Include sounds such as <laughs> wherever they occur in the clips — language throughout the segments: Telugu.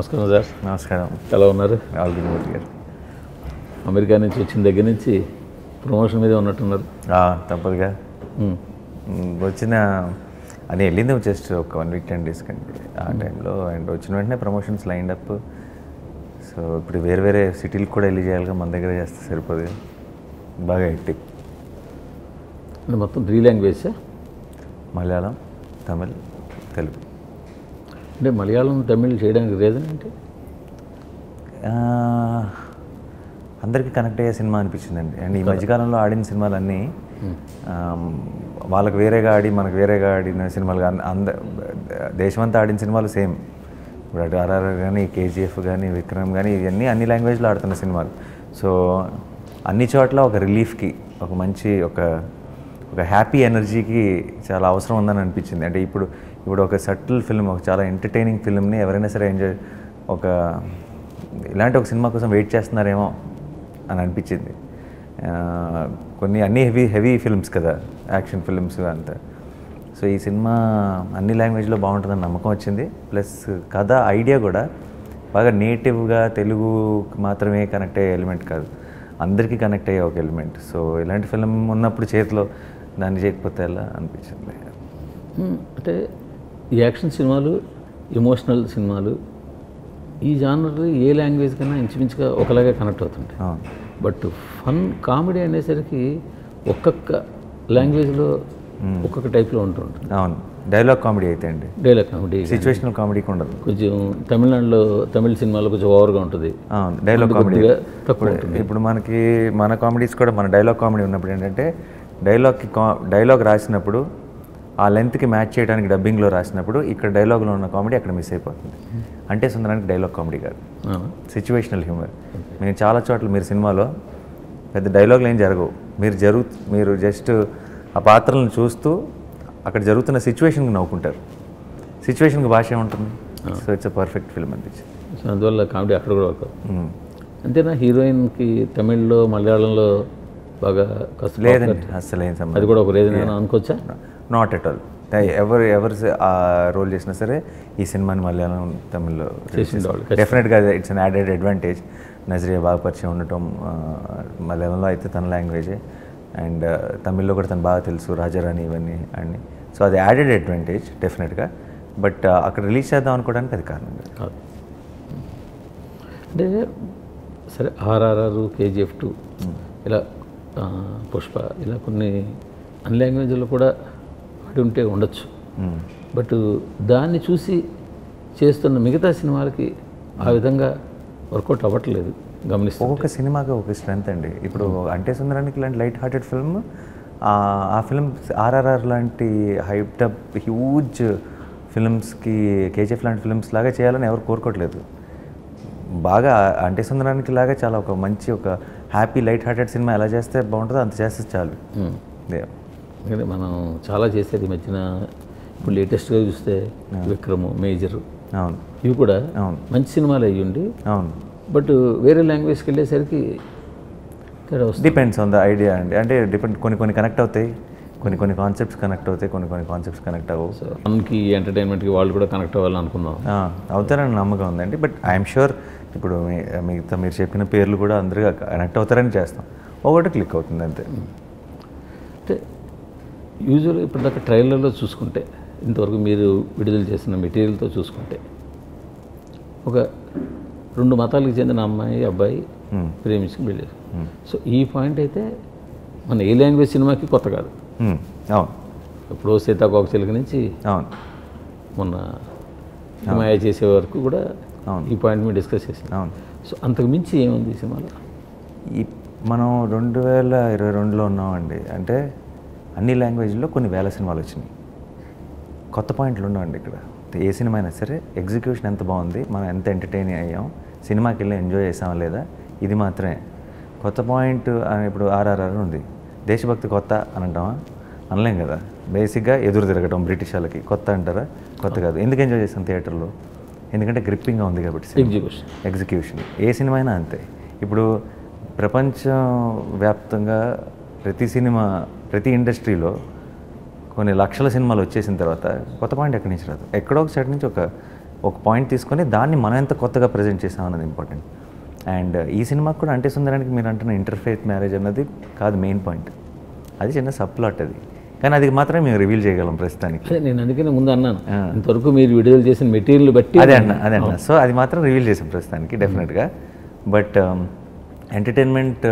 నమస్కారం సార్. నమస్కారం. ఎలా ఉన్నారు? మూర్తి గారు. అమెరికా నుంచి వచ్చిన దగ్గర నుంచి ప్రమోషన్ మీద ఉన్నట్టున్నారు. తప్పదుగా. వచ్చిన అని వెళ్ళింది జస్ట్ ఒక వన్ వీక్ టెన్ డేస్ కండి ఆ టైంలో అండ్ వచ్చిన వెంటనే ప్రమోషన్స్ లైన్ అప్ సో ఇప్పుడు వేరే వేరే సిటీలకు కూడా వెళ్ళి చేయాలిగా మన దగ్గర చేస్తే సరిపోదు బాగా అంటే మొత్తం త్రీ లాంగ్వేజ్ మలయాళం తమిళ్ తెలుగు. అంటే మలయాళం తమిళ్ చేయడానికి రీజన్ ఏంటి? అందరికీ కనెక్ట్ అయ్యే సినిమా అనిపించిందండి. అండ్ ఈ మధ్యకాలంలో ఆడిన సినిమాలన్నీ వాళ్ళకి వేరేగా ఆడి మనకు వేరేగా ఆడిన సినిమాలు కానీ అంద దేశమంతా ఆడిన సినిమాలు సేమ్. ఇప్పుడు అటు ఆర్ఆర్ఆర్ కానీ కేజీఎఫ్ కానీ విక్రమ్ కానీ ఇవన్నీ అన్ని లాంగ్వేజ్లో ఆడుతున్న సినిమాలు. సో అన్ని చోట్ల ఒక రిలీఫ్కి ఒక మంచి ఒక ఒక హ్యాపీ ఎనర్జీకి చాలా అవసరం ఉందని అనిపించింది. అంటే ఇప్పుడు ఇప్పుడు ఒక సటిల్ ఫిల్మ్ ఒక చాలా ఎంటర్టైనింగ్ ఫిల్మ్ని ఎవరైనా సరే ఎంజాయ్ ఒక ఇలాంటి ఒక సినిమా కోసం వెయిట్ చేస్తున్నారేమో అని అనిపించింది. కొన్ని అన్ని హెవీ హెవీ ఫిల్మ్స్ కదా యాక్షన్ ఫిల్మ్స్ అంతా. సో ఈ సినిమా అన్ని లాంగ్వేజ్లో బాగుంటుందని నమ్మకం వచ్చింది. ప్లస్ కథ ఐడియా కూడా బాగా నేటివ్గా తెలుగు మాత్రమే కనెక్ట్ అయ్యే ఎలిమెంట్ కాదు. అందరికీ కనెక్ట్ అయ్యే ఒక ఎలిమెంట్. సో ఇలాంటి ఫిల్మ్ ఉన్నప్పుడు చేతిలో దాన్ని చేయకపోతే ఎలా అనిపించింది? అంటే ఈ యాక్షన్ సినిమాలు ఎమోషనల్ సినిమాలు ఈ జానర్ ఏ లాంగ్వేజ్ కన్నా ఇంచుమించుగా ఒకలాగే కనెక్ట్ అవుతుంటాయి. బట్ ఫన్ కామెడీ అనేసరికి ఒక్కొక్క లాంగ్వేజ్లో ఒక్కొక్క టైప్లో ఉంటుంటుంది అవును. డైలాగ్ కామెడీ అయితే అండి. డైలాగ్ కామెడీ సిచ్యువేషనల్ కామెడీకి ఉండదు. కొంచెం తమిళనాడులో తమిళ సినిమాలో కొంచెం ఓవర్గా ఉంటుంది. డైలాగ్ కామెడీ తక్కువ ఉంటుంది. ఇప్పుడు మనకి మన కామెడీస్ కూడా మన డైలాగ్ కామెడీ ఉన్నప్పుడు ఏంటంటే డైలాగ్కి కా డైలాగ్ రాసినప్పుడు ఆ లెంత్కి మ్యాచ్ చేయడానికి డబ్బింగ్లో రాసినప్పుడు ఇక్కడ డైలాగ్లో ఉన్న కామెడీ అక్కడ మిస్ అయిపోతుంది. అంటే సుందరానికి డైలాగ్ కామెడీ కాదు. సిచ్యువేషనల్ హ్యూమర్ మీరు చాలా చోట్ల మీరు సినిమాలో పెద్ద డైలాగులు ఏం జరగవు. మీరు జరుగు మీరు జస్ట్ ఆ పాత్రలను చూస్తూ అక్కడ జరుగుతున్న సిచ్యువేషన్కి నవ్వుకుంటారు. సిచ్యువేషన్కి భాష ఏముంటుంది? So it's a perfect film అనిపించింది. సో అందువల్ల కామెడీ అక్కడ కూడా వర్క్. మ్మ్. అంతేనా? హీరోయిన్కి తమిళ్ళో మలయాళంలో బాగా లేదండి అసలు ఏం అది కూడా ఒక రీజన్ అనుకోవచ్చా? నాట్ ఎట్ ఆల్ ఎవరు ఎవరు రోల్ చేసినా సరే ఈ సినిమాని మలయాళం తమిళ్ళో. డెఫినెట్గా it's an added advantage Nazriya బాగా పరిచయం ఉండటం మలయాళంలో అయితే తన లాంగ్వేజే అండ్ తమిళ్ళో కూడా తను బాగా తెలుసు రాజారాణి ఇవన్నీ అన్ని. సో అది యాడెడ్ అడ్వాంటేజ్ డెఫినెట్గా బట్ అక్కడ రిలీజ్ చేద్దాం అనుకోవడానికి అది కారణం అంటే సరే ఆర్ఆర్ఆర్ కేజీఎఫ్ టూ ఇలా ఆ, పుష్ప ఇలా కొన్ని అన్ని లాంగ్వేజ్లో కూడా ఆడి ఉంటే ఉండొచ్చు. బట్ దాన్ని చూసి చేస్తున్న మిగతా సినిమాలకి ఆ విధంగా వర్కౌట్ అవ్వట్లేదు గమనిస్తూ ఒక్కొక్క సినిమాకి ఒక స్ట్రెంత్ అండి. ఇప్పుడు అంటే సుందరానికి ఇలాంటి లైట్ హార్టెడ్ ఫిల్మ్ ఆ ఫిల్మ్ ఆర్ఆర్ఆర్ లాంటి హైప్డ్ అప్ హ్యూజ్ ఫిల్మ్స్కి కేజీఎఫ్ లాంటి ఫిల్మ్స్ లాగా చేయాలని ఎవరు కోరుకోవట్లేదు. బాగా అంటే సుందరానికి లాగా చాలా ఒక మంచి ఒక హ్యాపీ లైట్ హార్టెడ్ సినిమా ఎలా చేస్తే బాగుంటుందో అంత చేస్తే చాలు. ఎందుకంటే మనం చాలా చేసేది ఈ మధ్యన ఇప్పుడు లేటెస్ట్గా చూస్తే విక్రము మేజర్. అవును. ఇవి కూడా అవును. మంచి సినిమాలు అయ్యుండి అవును. బట్ వేరే లాంగ్వేజ్కి వెళ్ళేసరికి డిపెండ్స్ ఆన్ ద ఐడియా అండి. అంటే డిపెండ్ కొన్ని కొన్ని కనెక్ట్ అవుతాయి. కొన్ని కొన్ని కాన్సెప్ట్స్ కనెక్ట్ అవుతాయి. కొన్ని కొన్ని కాన్సెప్ట్స్ కనెక్ట్ అవ్వవు. సో మనకి ఎంటర్టైన్మెంట్కి వాళ్ళు కూడా కనెక్ట్ అవ్వాలని అనుకున్నాం ఆ, అవుతారని నమ్మకం ఉందండి. బట్ ఐఎమ్ షూర్ ఇప్పుడు మిగతా మీరు చెప్పిన పేర్లు కూడా అందరూ కనెక్ట్ అవుతారని చేస్తాం. ఒకటి క్లిక్ అవుతుంది అంతే. అంటే యూజువల్గా ఇప్పటిదాకా ట్రైలర్లో చూసుకుంటే ఇంతవరకు మీరు విడుదల చేసిన మెటీరియల్తో చూసుకుంటే ఒక రెండు మతాలకు చెందిన అమ్మాయి అబ్బాయి. ప్రేమించుకుని పెళ్ళి సో ఈ పాయింట్ అయితే మన ఏ లాంగ్వేజ్ సినిమాకి కొత్త కాదు. అవును. ఎప్పుడో సీతాకోక చిలుక నుంచి అవును. మొన్న హిమాయ చేసే వరకు కూడా. ఈ పాయింట్ మేము డిస్కస్ చేసాం అవును. సో అంతకు మించి ఏముంది సినిమాలో? ఈ మనం రెండు వేల ఇరవై రెండులో ఉన్నామండి. అంటే అన్ని లాంగ్వేజ్లో కొన్ని వేల సినిమాలు వచ్చినాయి. కొత్త పాయింట్లు ఉండవండి ఇక్కడ. ఏ సినిమా అయినా సరే ఎగ్జిక్యూషన్ ఎంత బాగుంది మనం ఎంత ఎంటర్టైన్ అయ్యాం సినిమాకి వెళ్ళి ఎంజాయ్ చేసామా లేదా ఇది మాత్రమే. కొత్త పాయింట్ అని ఇప్పుడు ఆర్ఆర్ఆర్ ఉంది. దేశభక్తి కొత్త అని అంటామా? అనలేం కదా. బేసిక్గా ఎదురు తిరగటం బ్రిటిష్ వాళ్ళకి. కొత్త అంటారా? కొత్త కాదు. ఎందుకు ఎంజాయ్ చేస్తాం థియేటర్లో ఎందుకంటే గ్రిప్పింగ్గా ఉంది కాబట్టి. ఎగ్జిక్యూషన్ ఎగ్జిక్యూషన్ ఏ సినిమా అయినా అంతే. ఇప్పుడు ప్రపంచం వ్యాప్తంగా ప్రతి సినిమా ప్రతి ఇండస్ట్రీలో కొన్ని లక్షల సినిమాలు వచ్చేసిన తర్వాత కొత్త పాయింట్ ఎక్కడి నుంచి రాదు. ఎక్కడో ఒక సైడ్ నుంచి ఒక ఒక పాయింట్ తీసుకొని దాన్ని మనం ఎంత కొత్తగా ప్రజెంట్ చేసాం అన్నది ఇంపార్టెంట్. అండ్ ఈ సినిమాకి కూడా అంటే సుందరానికి మీరు అంటున్న ఇంటర్ఫేత్ మ్యారేజ్ అన్నది కాదు మెయిన్ పాయింట్. అది చిన్న సబ్ప్లాట్ అది. కానీ అది మాత్రమే మేము రివీల్ చేయగలం ప్రస్తుతానికి. అదే నేను అందుకనే ముందు అన్నాను. ఇంతవరకు మీరు విడుదల చేసిన మెటీరియల్ బట్టి అదే అన్న అదే అన్న. సో అది మాత్రం రివీల్ చేసాం ప్రస్తుతానికి డెఫినెట్గా బట్ ఎంటర్టైన్మెంట్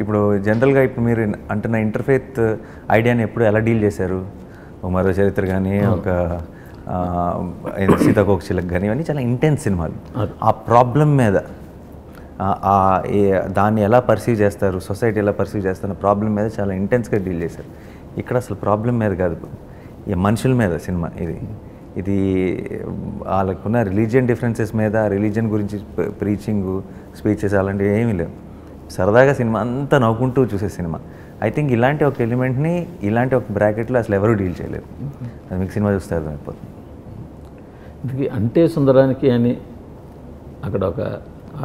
ఇప్పుడు జనరల్గా ఇప్పుడు మీరు అంటున్న ఇంటర్ఫేత్ ఐడియాని ఎప్పుడు ఎలా డీల్ చేశారు? మరో చరిత్ర కానీ ఒక ఆ, ఏదో సీతాకోక చిలక్ కానీ ఇవన్నీ చాలా ఇంటెన్స్ సినిమాలు. ఆ ప్రాబ్లం మీద దాన్ని ఎలా పర్సీవ్ చేస్తారు? సొసైటీ ఎలా పర్సీవ్ చేస్తారు? ప్రాబ్లం మీద చాలా ఇంటెన్స్గా డీల్ చేశారు. ఇక్కడ అసలు ప్రాబ్లం మీద కాదు. ఈ మనుషుల మీద సినిమా ఇది. ఇది వాళ్ళకున్న రిలీజియన్ డిఫరెన్సెస్ మీద రిలీజియన్ గురించి ప్రీచింగ్ స్పీచెస్ అలాంటివి ఏమీ లేవు. సరదాగా సినిమా అంతా నవ్వుకుంటూ చూసే సినిమా. ఐ థింక్ ఇలాంటి ఒక ఎలిమెంట్ని ఇలాంటి ఒక బ్రాకెట్లో అసలు ఎవరూ డీల్ చేయలేరు. అది మీకు సినిమా చూస్తే అర్థమైపోతుంది. ఇందుకే అంటే సుందరానికి అని అక్కడ ఒక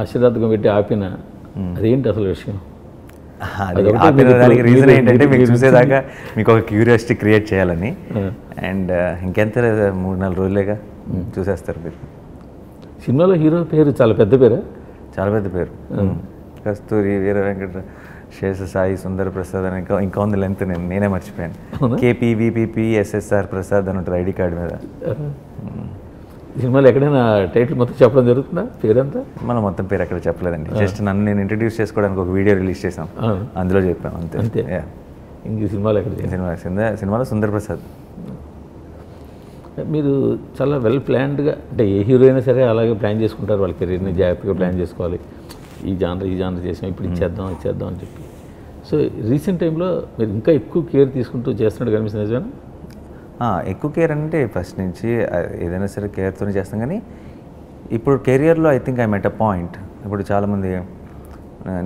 ఆశీర్వాదకం పెట్టి ఆపిన అదేంటి అసలు విషయం అది అదొకటే ఆపిన మీకు దానికి రీజన్ ఏంటంటే మీకు చూసేదాకా <laughs> మీకు ఒక క్యూరియాసిటీ క్రియేట్ చేయాలని. అండ్ ఇంకెంత లేదు, మూడు నాలుగు రోజులేగా? చూసేస్తారు మీరు. సినిమాలో హీరో పేరు చాలా పెద్ద పేరా? చాలా పెద్ద పేరు. కస్తూరి వీర వెంకట శేష సాయి సుందర ప్రసాద్ అని ఇంకా ఇంకా ఉంది లెంత్ నేను నేనే మర్చిపోయాను. కేపీ విపిపి ఎస్ఎస్ఆర్ ప్రసాద్ అని ఉంటుంది ఐడి కార్డు మీద. ఈ సినిమాలో ఎక్కడైనా టైటిల్ మొత్తం చెప్పడం జరుగుతుందా? పేరంతా? మనం మొత్తం పేరు ఎక్కడ చెప్పలేదండి. జస్ట్ నన్ను నేను ఇంట్రడ్యూస్ చేసుకోవడానికి ఒక వీడియో రిలీజ్ చేసాం. అందులో చెప్పాం అంతే. అంతే. ఇంక ఈ సినిమాలో ఎక్కడ సినిమా సినిమా- సినిమాలో సుందర ప్రసాద్ మీరు చాలా వెల్ ప్లాన్డ్గా అంటే ఏ హీరో అయినా సరే అలాగే ప్లాన్ చేసుకుంటారు. వాళ్ళ కెరీర్ని జాగ్రత్తగా ప్లాన్ చేసుకోవాలి. ఈ జానర్ ఈ జానర్ చేసాం ఇప్పుడు ఇచ్చేద్దాం ఇచ్చేద్దాం అని చెప్పి. సో రీసెంట్ టైంలో మీరు ఇంకా ఎక్కువ కేర్ తీసుకుంటూ చేస్తున్నట్టు కనిపిస్తుంది నిజమేనా? ఎక్కువ కేర్ అంటే ఫస్ట్ నుంచి ఏదైనా సరే కేర్తోనే చేస్తాం కానీ ఇప్పుడు కెరియర్లో I think I met a point ఇప్పుడు చాలామంది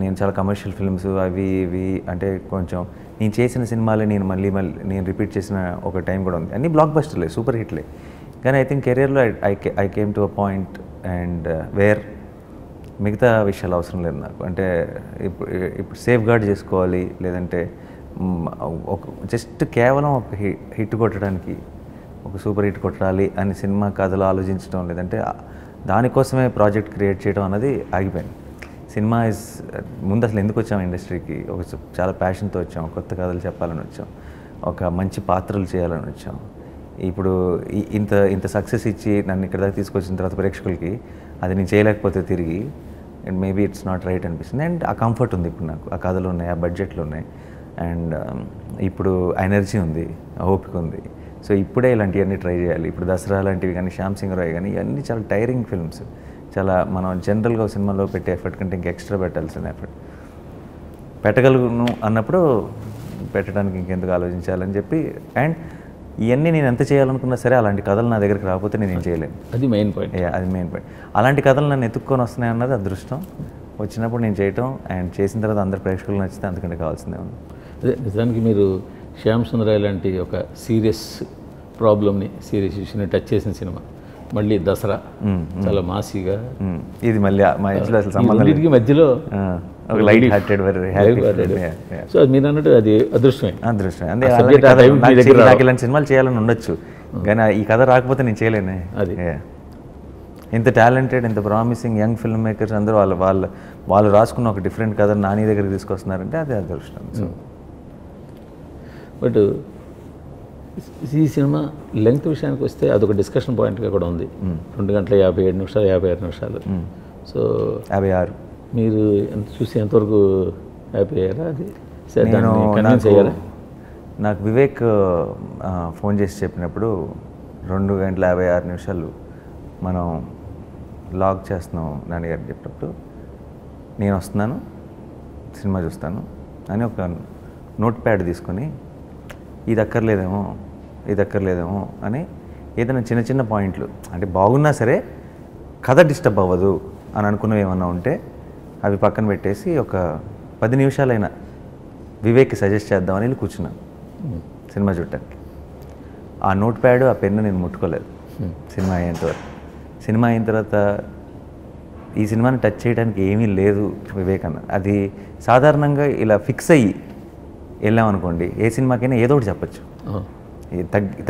నేను చాలా కమర్షియల్ ఫిల్మ్స్ అవి ఇవి అంటే కొంచెం నేను చేసిన సినిమాలే నేను మళ్ళీ మళ్ళీ నేను రిపీట్ చేసిన ఒక టైం కూడా ఉంది. అన్ని బ్లాక్ బస్టర్లే సూపర్ హిట్లే కానీ ఐ థింక్ కెరియర్లో I I came to a point and where మిగతా విషయాలు అవసరం లేదు నాకు. అంటే ఇప్పుడు ఇప్పుడు సేఫ్ గార్డ్ చేసుకోవాలి లేదంటే ఒక జస్ట్ కేవలం ఒక హిట్ కొట్టడానికి ఒక సూపర్ హిట్ కొట్టాలి అని సినిమా కథలు ఆలోచించడం లేదంటే దానికోసమే ప్రాజెక్ట్ క్రియేట్ చేయడం అనేది ఆగిపోయింది. సినిమా ఇస్ ముందు అసలు ఎందుకు వచ్చాం ఇండస్ట్రీకి? ఒక చాలా ప్యాషన్తో వచ్చాం కొత్త కథలు చెప్పాలని వచ్చాం ఒక మంచి పాత్రలు చేయాలని వచ్చాం. ఇప్పుడు ఇంత ఇంత సక్సెస్ ఇచ్చి నన్ను ఇక్కడ దాకా తీసుకొచ్చిన తర్వాత ప్రేక్షకులకి అది నేను చేయలేకపోతే తిరిగి and maybe it's not right అనిపిస్తుంది. అండ్ ఆ కంఫర్ట్ ఉంది ఇప్పుడు నాకు ఆ కథలు ఉన్నాయి ఆ బడ్జెట్లు ఉన్నాయి. అండ్ ఇప్పుడు ఎనర్జీ ఉంది ఓపిక ఉంది. సో ఇప్పుడే ఇలాంటివన్నీ ట్రై చేయాలి. ఇప్పుడు దసరా లాంటివి కానీ శ్యామ్ సింగ్ రాయ్ కానీ ఇవన్నీ చాలా టైరింగ్ ఫిల్మ్స్. చాలా మనం జనరల్గా సినిమాలో పెట్టే ఎఫర్ట్ కంటే ఇంకా ఎక్స్ట్రా పెట్టాల్సిన ఎఫర్ట్. పెట్టగలను అన్నప్పుడు పెట్టడానికి ఇంకెందుకు ఆలోచించాలని చెప్పి అండ్ ఇవన్నీ నేను ఎంత చేయాలనుకున్నా సరే అలాంటి కథలు నా దగ్గరికి రాకపోతే నేను ఏం చేయలేను. అది మెయిన్ పాయింట్. అది మెయిన్ పాయింట్. అలాంటి కథలు నన్ను ఎత్తుక్కొని వస్తున్నాయి అన్నది అదృష్టం. వచ్చినప్పుడు నేను చేయటం అండ్ చేసిన తర్వాత అందరు ప్రేక్షకులు నచ్చితే అంతకంటే కావాల్సిందే ఉంది. అదే నిజానికి మీరు శ్యామ్ సుందరాయ్ లాంటి ఒక సీరియస్ ప్రాబ్లమ్ని సీరియస్ ఇష్యూని టచ్ చేసిన సినిమా. మళ్ళీ దసరా. చాలా మాసీగా. ఇది మళ్ళీ మా అసలు సంబంధం మధ్యలో ఒక light hearted very happy so మీరు అన్నట్టు అది అదృష్టమే. అదృష్టం అంటే ఆ అలాంటి subject ఆ కథ- time మీ నాకు దగ్గర చే- నాకు ఇలాంటి సినిమాలు చేయాలని ఉండొచ్చు. కానీ ఈ కథ రాకపోతే నేను చేయలేనే. అది. ఇంత టాలెంటెడ్ ఇంత ప్రామిసింగ్ యంగ్ ఫిల్మ్ మేకర్స్ అందరూ వాళ్ళు వాళ్ళు వాళ్ళు రాసుకున్న ఒక డిఫరెంట్ కథ నాని దగ్గరికి తీసుకొస్తున్నారంటే అది అదృష్టం. సో బట్ ఈ సినిమా లెంగ్త్ విషయానికి వస్తే అదొక డిస్కషన్ పాయింట్గా కూడా ఉంది. రెండు గంటల యాభై ఏడు నిమిషాలు యాభై ఆరు నిమిషాలు. సో యాభై ఆరు. మీరు ఎంత చూసి ఎంతవరకు హ్యాపీ అయ్యారా అది? సరే నేను నాకు వివేక్ ఫోన్ చేసి చెప్పినప్పుడు రెండు గంటల యాభై ఆరు నిమిషాలు మనం లాగ్ చేస్తున్నాం నాన్నగారు చెప్పినప్పుడు నేను వస్తున్నాను సినిమా చూస్తాను అని ఒక నోట్ ప్యాడ్ తీసుకొని ఇది అక్కర్లేదేమో ఇది అక్కర్లేదేమో అని ఏదైనా చిన్న చిన్న పాయింట్లు అంటే బాగున్నా సరే కథ డిస్టర్బ్ అవ్వదు అని అనుకున్నవి ఏమన్నా ఉంటే అవి పక్కన పెట్టేసి ఒక పది నిమిషాలైనా వివేక్కి సజెస్ట్ చేద్దామని వెళ్ళి కూర్చున్నాను సినిమా చూడటానికి ఆ నోట్ ప్యాడ్ ఆ పెన్ను నేను ముట్టుకోలేదు సినిమా అయ్యేంత వరకు. సినిమా అయిన తర్వాత ఈ సినిమాని టచ్ చేయడానికి ఏమీ లేదు వివేక్ అన్న. అది సాధారణంగా ఇలా ఫిక్స్ అయ్యి వెళ్ళామనుకోండి ఏ సినిమాకైనా ఏదో ఒకటి చెప్పచ్చు.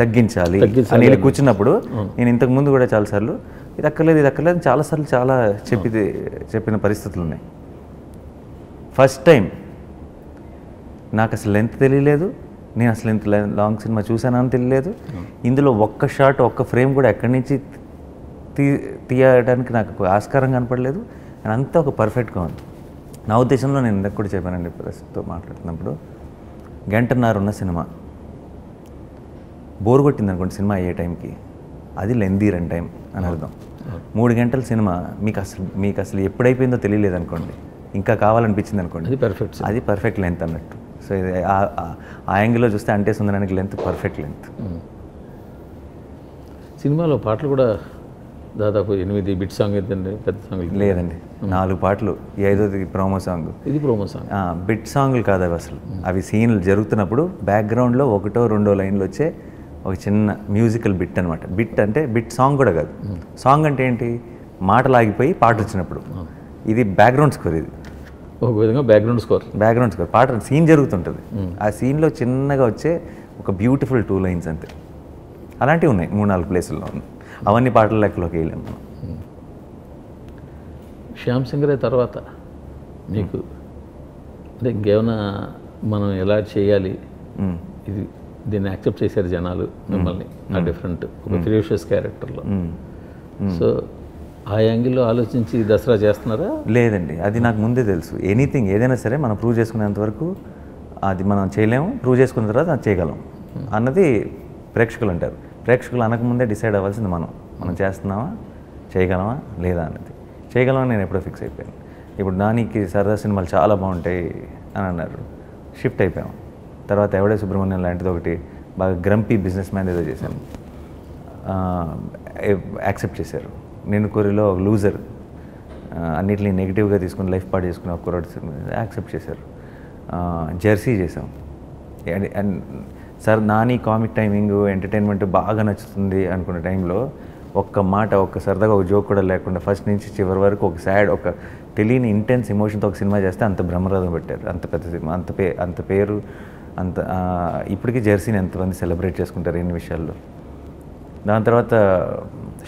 తగ్గించాలి అని వెళ్ళి కూర్చున్నప్పుడు నేను ఇంతకు ముందు కూడా చాలాసార్లు ఇది అక్కర్లేదు ఇది అక్కర్లేదు చాలాసార్లు చాలా చెప్పి చెప్పిన పరిస్థితులు ఉన్నాయి. ఫస్ట్ టైం నాకు అసలు లెంత్ తెలియలేదు నేను అసలు ఇంత లాంగ్ సినిమా చూసానని తెలియలేదు. ఇందులో ఒక్క షాట్ ఒక్క ఫ్రేమ్ కూడా ఎక్కడి నుంచి తీ తీయడానికి నాకు ఆస్కారం కనపడలేదు. అంతా ఒక పర్ఫెక్ట్గా ఉంది. నా ఉద్దేశంలో నేను ఇందాక కూడా చెప్పానండి ప్రస్తుతం మాట్లాడుతున్నప్పుడు. గంటన్నర ఉన్న సినిమా. బోర్ కొట్టింది అనుకోండి సినిమా అయ్యే టైంకి. అది లెందీ రన్ టైం అని అర్థం. మూడు గంటల సినిమా మీకు అసలు మీకు అసలు ఎప్పుడైపోయిందో తెలియలేదు అనుకోండి ఇంకా కావాలనిపించింది అనుకోండి అది పర్ఫెక్ట్ అది పర్ఫెక్ట్ లెంత్ అన్నట్టు. సో ఇది ఆ- యాంగిల్లో చూస్తే అంటే సుందరానికి లెంత్ పర్ఫెక్ట్ లెంత్ సినిమాలో పాటలు కూడా దాదాపు ఎనిమిది బిట్ సాంగ్ ఏంటండి పెద్ద సాంగ్ లేదండి. నాలుగు పాటలు. ఐదోది ప్రోమో సాంగ్. ఇది ప్రోమో సాంగ్. బిట్ సాంగ్లు కాదు అవి అసలు. అవి సీన్లు జరుగుతున్నప్పుడు బ్యాక్గ్రౌండ్లో ఒకటో రెండో లైన్లు వచ్చే ఒక చిన్న మ్యూజికల్ బిట్ అనమాట బిట్ అంటే బిట్ సాంగ్ కూడా కాదు. సాంగ్ అంటే ఏంటి? మాటలు ఆగిపోయి పాట వచ్చినప్పుడు. ఇది బ్యాక్గ్రౌండ్ స్కోర్ ఇది. ఒక విధంగా బ్యాక్గ్రౌండ్ స్కోర్. Background score. పాట సీన్ జరుగుతుంటుంది. ఆ సీన్లో చిన్నగా వచ్చే ఒక బ్యూటిఫుల్ టూ లైన్స్ అంతే. అలాంటివి ఉన్నాయి మూడు నాలుగు ప్లేసుల్లో. ఉన్నాయి అవన్నీ పాటల లెక్కలోకి వేయలేము మనం. శ్యామ్ సింగరే తర్వాత మీకు అంటే ఇంకేమైనా మనం ఎలా చేయాలి. ఇది దీన్ని యాక్సెప్ట్ చేశారు జనాలు మిమ్మల్ని ఆ డిఫరెంట్ ఒక ఫిరేషియస్ క్యారెక్టర్లో. సో ఆ యాంగిల్లో ఆలోచించి దసరా చేస్తున్నారా? లేదండి అది నాకు ముందే తెలుసు. ఎనీథింగ్ ఏదైనా సరే మనం ప్రూవ్ చేసుకునేంత వరకు అది మనం చేయలేము ప్రూవ్ చేసుకున్న తర్వాత అది చేయగలం అన్నది ప్రేక్షకులు అంటారు. ప్రేక్షకులు అనకముందే డిసైడ్ అవ్వాల్సింది మనం. మనం చేస్తున్నామా? చేయగలమా? లేదా అన్నది చేయగలమని నేను ఎప్పుడో ఫిక్స్ అయిపోయాను. ఇప్పుడు నానికి సరదా సినిమాలు చాలా బాగుంటాయి అని అన్నారు. షిఫ్ట్ అయిపోయాం. తర్వాత ఎవడే సుబ్రహ్మణ్యం లాంటిది ఒకటి బాగా గ్రంపీ బిజినెస్ మ్యాన్ ఏదో చేశాను. యాక్సెప్ట్ చేశారు. నేను కొరిలో ఒక లూజర్ అన్నిటిని నెగిటివ్గా తీసుకుని లైఫ్ పాడు చేసుకుని ఒక కుర్రాడు యాక్సెప్ట్ చేశారు. జెర్సీ చేసాం and sir Nani comic timing entertainment బాగా నచ్చుతుంది అనుకున్న టైంలో ఒక్క మాట ఒక్క సరదాగా ఒక జోక్ కూడా లేకుండా ఫస్ట్ నుంచి చివరి వరకు ఒక సాడ్ ఒక తెలియని ఇంటెన్స్ ఎమోషన్తో ఒక సినిమా చేస్తే అంత బ్రహ్మరథం పెట్టారు. అంత పెద్ద సినిమా అంత పే అంత పేరు అంత ఇప్పటికీ జెర్సీని ఎంతమంది సెలబ్రేట్ చేసుకుంటారు ఎన్ని విషయాల్లో. దాని తర్వాత